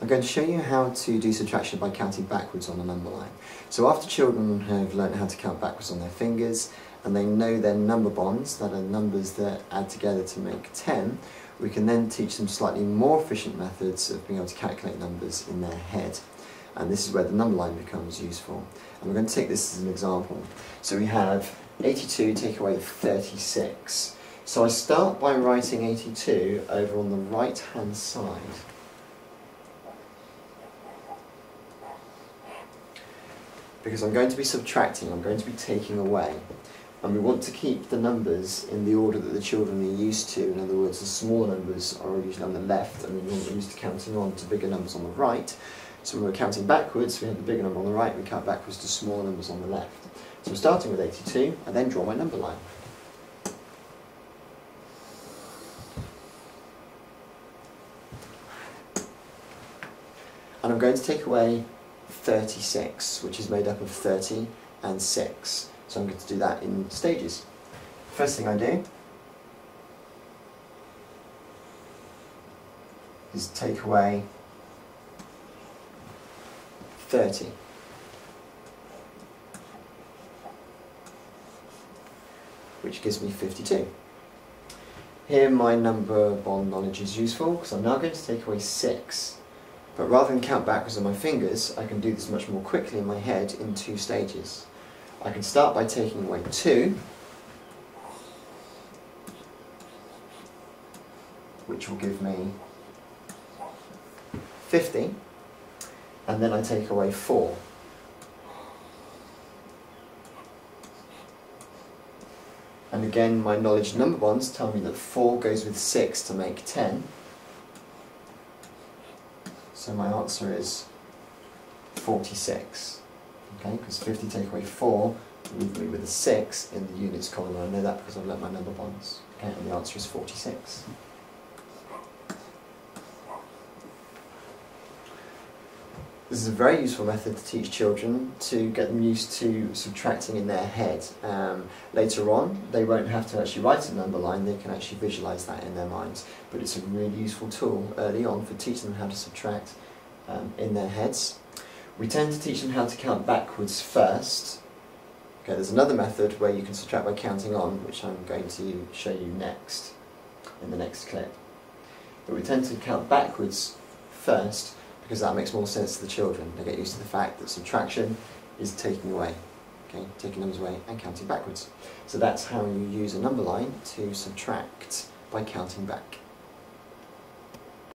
I'm going to show you how to do subtraction by counting backwards on a number line. So after children have learned how to count backwards on their fingers and they know their number bonds, that are numbers that add together to make 10, we can then teach them slightly more efficient methods of being able to calculate numbers in their head. And this is where the number line becomes useful. And we're going to take this as an example. So we have 82 take away 36. So I start by writing 82 over on the right hand side. Because I'm going to be subtracting, I'm going to be taking away. And we want to keep the numbers in the order that the children are used to. In other words, the smaller numbers are usually on the left and we want them used to counting on to bigger numbers on the right. So when we're counting backwards, we have the bigger number on the right, we count backwards to smaller numbers on the left. So I'm starting with 82, I then draw my number line. And I'm going to take away 36, which is made up of 30 and 6. So I'm going to do that in stages. First thing I do is take away 30. Which gives me 52. Here my number bond knowledge is useful because I'm now going to take away 6 but rather than count backwards on my fingers, I can do this much more quickly in my head in two stages. I can start by taking away 2, which will give me 50, and then I take away 4. And again, my knowledge number bonds tell me that 4 goes with 6 to make 10. So my answer is 46. Okay, because 50 take away 4 leave me with a 6 in the units column. I know that because I've learnt my number bonds. Okay, and the answer is 46. This is a very useful method to teach children to get them used to subtracting in their head. Um, later on, they won't have to actually write a number line, they can actually visualise that in their minds. But it's a really useful tool early on for teaching them how to subtract um, in their heads. We tend to teach them how to count backwards first. Okay, there's another method where you can subtract by counting on, which I'm going to show you next, in the next clip. But we tend to count backwards first because that makes more sense to the children. They get used to the fact that subtraction is taking away, okay, taking numbers away and counting backwards. So that's how you use a number line to subtract by counting back.